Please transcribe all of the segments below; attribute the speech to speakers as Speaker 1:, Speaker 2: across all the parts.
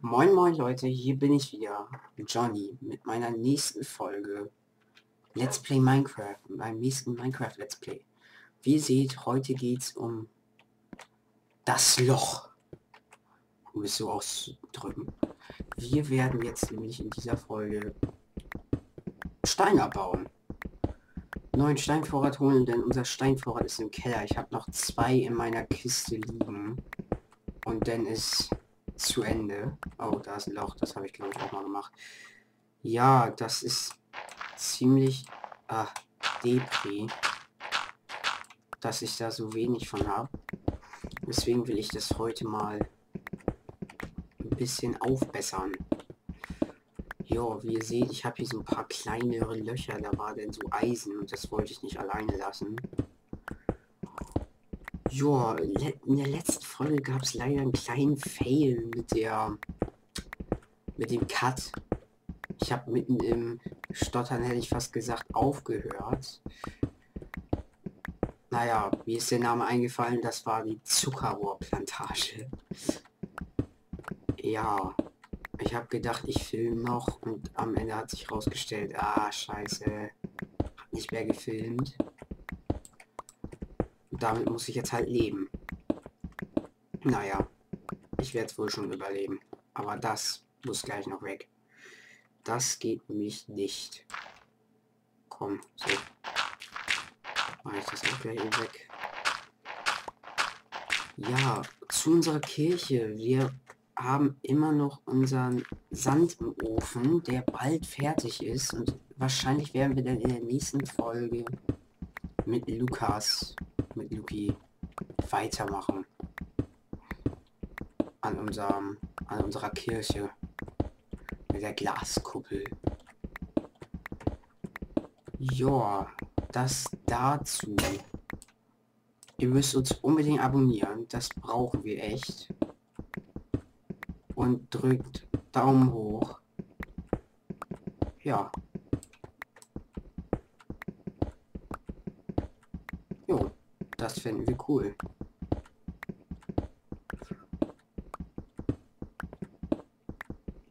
Speaker 1: Moin moin Leute, hier bin ich wieder, Johnny, mit meiner nächsten Folge Let's Play Minecraft, meinem nächsten Minecraft Let's Play. Wie ihr seht, heute geht's um das Loch, um es so auszudrücken. Wir werden jetzt nämlich in dieser Folge Stein abbauen. Neuen Steinvorrat holen, denn unser Steinvorrat ist im Keller. Ich habe noch zwei in meiner Kiste liegen. Und dann ist zu Ende. Oh, da ist ein Loch. Das habe ich, glaube ich, auch mal gemacht. Ja, das ist ziemlich ah, Depri, dass ich da so wenig von habe. Deswegen will ich das heute mal ein bisschen aufbessern. Ja, wie ihr seht, ich habe hier so ein paar kleinere Löcher. Da war denn so Eisen und das wollte ich nicht alleine lassen. Ja, in der letzten Folge gab es leider einen kleinen Fail mit der mit dem Cut. Ich habe mitten im Stottern, hätte ich fast gesagt, aufgehört. Naja, mir ist der Name eingefallen, das war die Zuckerrohrplantage. Ja, ich habe gedacht, ich filme noch und am Ende hat sich rausgestellt, ah, scheiße, hab nicht mehr gefilmt. Und damit muss ich jetzt halt leben. Naja, ich werde es wohl schon überleben. Aber das muss gleich noch weg. Das geht mich nicht. Komm, so. Mache ich das auch gleich weg. Ja, zu unserer Kirche. Wir haben immer noch unseren Sand im Ofen, der bald fertig ist. Und wahrscheinlich werden wir dann in der nächsten Folge mit Lukas, mit Luki weitermachen. An unserem, an unserer Kirche. Mit der Glaskuppel. Ja, das dazu. Ihr müsst uns unbedingt abonnieren. Das brauchen wir echt und drückt Daumen hoch. Ja. Das finden wir cool.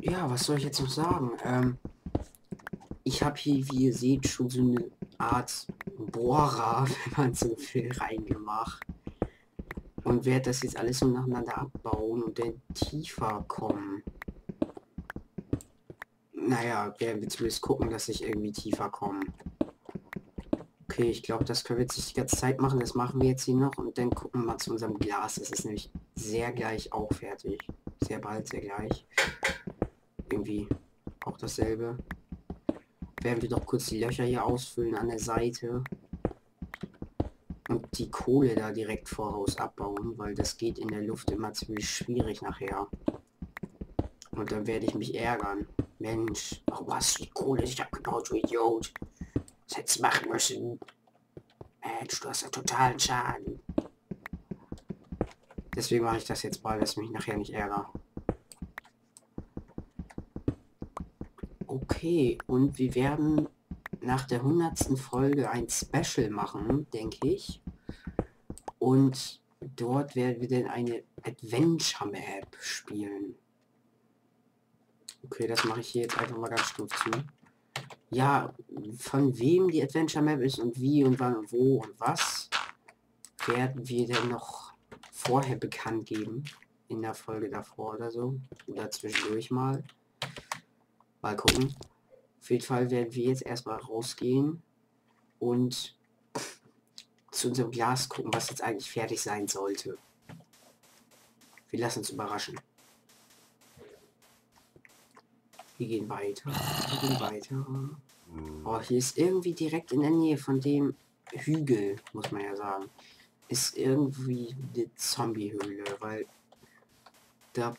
Speaker 1: Ja, was soll ich jetzt noch sagen? Ähm, ich habe hier, wie ihr seht, schon so eine Art Bohrer, wenn man so viel reingemacht und werde das jetzt alles so nacheinander abbauen und dann tiefer kommen. Naja, werden wir zumindest gucken, dass ich irgendwie tiefer komme. Okay, ich glaube, das können wir jetzt nicht die ganze Zeit machen. Das machen wir jetzt hier noch und dann gucken wir mal zu unserem Glas. Das ist nämlich sehr gleich auch fertig. Sehr bald, sehr gleich. Irgendwie auch dasselbe. Werden wir doch kurz die Löcher hier ausfüllen an der Seite und die Kohle da direkt voraus abbauen, weil das geht in der Luft immer ziemlich schwierig nachher. Und dann werde ich mich ärgern. Mensch, warum hast die Kohle nicht abgebaut, du Idiot? Hättest machen müssen. Mensch, du hast ja totalen Schaden. Deswegen mache ich das jetzt mal, dass ich mich nachher nicht ärgere. Okay, und wir werden nach der hundertsten Folge ein Special machen, denke ich. Und dort werden wir dann eine Adventure Map spielen. Okay, das mache ich hier jetzt einfach mal ganz stumpf zu. Ja, von wem die Adventure Map ist und wie und wann und wo und was, werden wir dann noch vorher bekannt geben. In der Folge davor oder so. Oder zwischendurch mal. Mal gucken. Auf jeden Fall werden wir jetzt erstmal rausgehen und zu unserem Glas gucken, was jetzt eigentlich fertig sein sollte. Wir lassen uns überraschen. Wir gehen weiter. Wir gehen weiter. Oh, hier ist irgendwie direkt in der Nähe von dem Hügel, muss man ja sagen, ist irgendwie eine Zombie-Höhle, weil da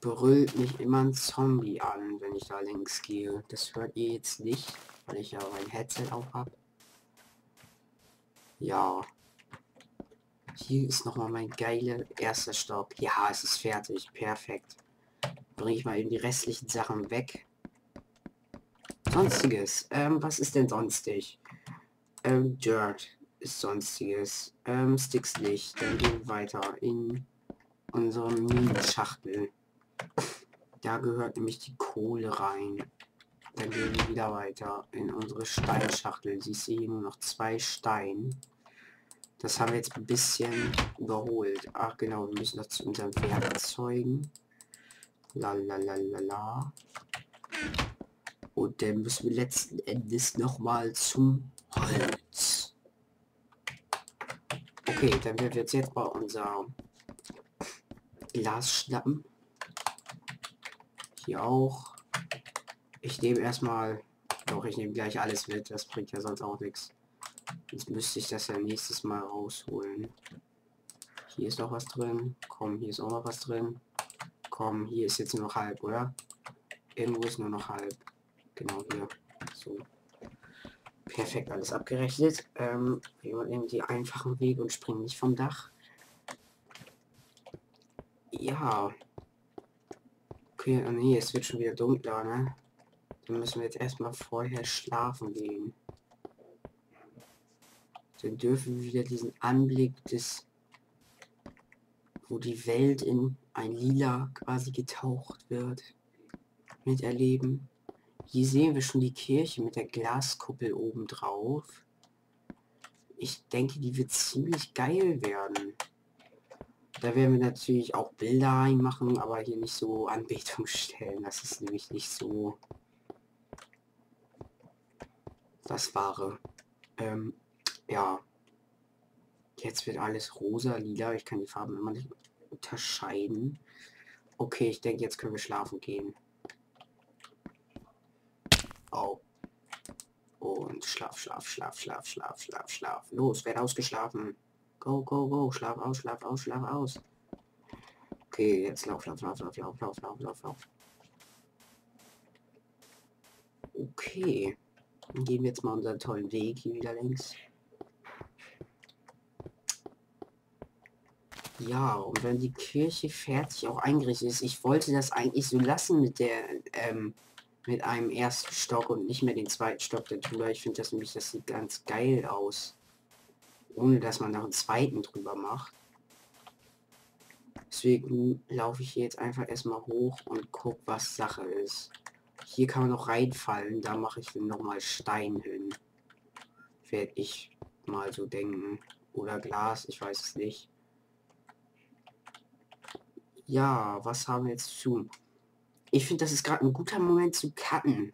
Speaker 1: brüllt mich immer ein Zombie an, wenn ich da links gehe. Das hört ihr jetzt nicht, weil ich ja mein Headset auch habe. Ja. Hier ist noch mal mein geiler erster Stock. Ja, es ist fertig. Perfekt. Bringe ich mal eben die restlichen Sachen weg. Sonstiges. Ähm, was ist denn sonstig? Ähm, Dirt ist sonstiges. Ähm, Sticks nicht. Dann gehen wir weiter in unsere Minenschachtel. Da gehört nämlich die Kohle rein. Dann gehen wir wieder weiter in unsere Steinschachtel. Sie ist nur noch zwei Steine. Das haben wir jetzt ein bisschen überholt. Ach genau, wir müssen das zu unserem Werkzeugen. La la la la la. Und dann müssen wir letzten Endes noch mal zum Holz. Okay, dann werden wir jetzt, jetzt mal unser Glas schnappen. Hier auch. Ich nehme erstmal... Doch, ich nehme gleich alles mit. Das bringt ja sonst auch nichts. Jetzt müsste ich das ja nächstes Mal rausholen. Hier ist noch was drin. Komm, hier ist auch noch was drin. Komm, hier ist jetzt nur noch halb, oder? Irgendwo ist nur noch halb. Genau hier. So. Perfekt, alles abgerechnet. Ähm, wir nehmen die einfachen Wege und springen nicht vom Dach. Ja. Okay, oh nee, es wird schon wieder dunkler, ne? Dann müssen wir jetzt erstmal vorher schlafen gehen. Dann dürfen wir wieder diesen Anblick des, wo die Welt in ein Lila quasi getaucht wird, miterleben. Hier sehen wir schon die Kirche mit der Glaskuppel oben drauf. Ich denke, die wird ziemlich geil werden. Da werden wir natürlich auch Bilder reinmachen, aber hier nicht so Anbetung stellen. Das ist nämlich nicht so das Wahre. Ähm, ja. Jetzt wird alles rosa, lila. Ich kann die Farben immer nicht unterscheiden. Okay, ich denke, jetzt können wir schlafen gehen. Oh. Und schlaf, schlaf, schlaf, schlaf, schlaf, schlaf, schlaf. Los, werd ausgeschlafen. Go, go, go. Schlaf aus, schlaf aus, schlaf aus. Okay, jetzt lauf, lauf, lauf, lauf, lauf, lauf, lauf, lauf, lauf. Okay. Dann gehen wir jetzt mal unseren tollen Weg hier wieder längs. Ja, und wenn die Kirche fertig auch eingerichtet ist, ich wollte das eigentlich so lassen mit der, ähm, mit einem ersten Stock und nicht mehr den zweiten Stock der. Ich finde das nämlich, das sieht ganz geil aus. Ohne dass man noch einen zweiten drüber macht. Deswegen laufe ich hier jetzt einfach erstmal hoch und guck, was Sache ist. Hier kann man noch reinfallen, da mache ich dann nochmal Stein hin. Werde ich mal so denken. Oder Glas, ich weiß es nicht. Ja, was haben wir jetzt zu tun? Ich finde, das ist gerade ein guter Moment zu cutten.